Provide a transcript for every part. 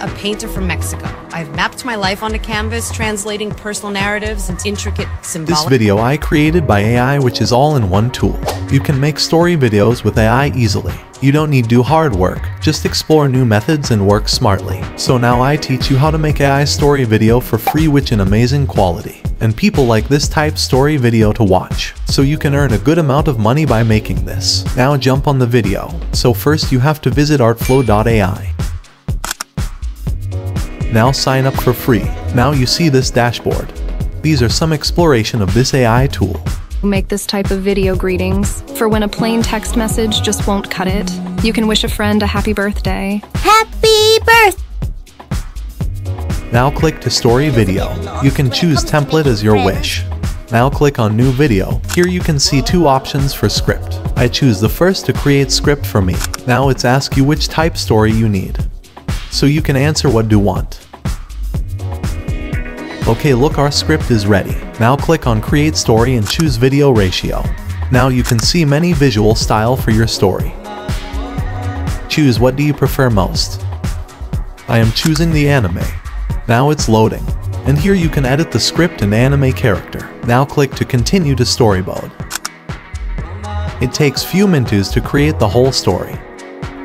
a painter from Mexico. I've mapped my life onto canvas, translating personal narratives into intricate symbolic. This video I created by AI which is all in one tool. You can make story videos with AI easily. You don't need to do hard work, just explore new methods and work smartly. So now I teach you how to make AI story video for free which in amazing quality. And people like this type story video to watch. So you can earn a good amount of money by making this. Now jump on the video. So first you have to visit artflow.ai. Now sign up for free. Now you see this dashboard. These are some exploration of this AI tool. Make this type of video greetings for when a plain text message just won't cut it. You can wish a friend a happy birthday. Happy birthday! Now click to story video. You can choose template as your wish. Now click on new video. Here you can see two options for script. I choose the first to create script for me. Now it's ask you which type story you need. So you can answer what do want. Okay look our script is ready. Now click on create story and choose video ratio. Now you can see many visual style for your story. Choose what do you prefer most. I am choosing the anime. Now it's loading. And here you can edit the script and anime character. Now click to continue to storyboard. It takes few minutes to create the whole story.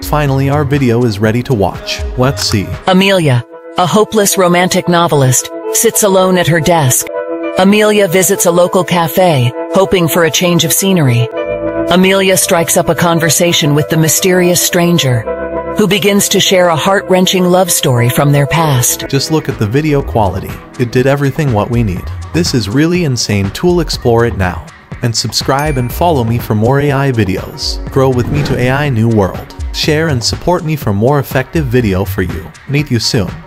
Finally our video is ready to watch. Let's see. Amelia, a hopeless romantic novelist, sits alone at her desk. Amelia visits a local cafe, hoping for a change of scenery. Amelia strikes up a conversation with the mysterious stranger, who begins to share a heart-wrenching love story from their past. Just look at the video quality. It did everything what we need. This is really insane tool explore it now. And subscribe and follow me for more AI videos. Grow with me to AI new world. Share and support me for more effective video for you. Meet you soon.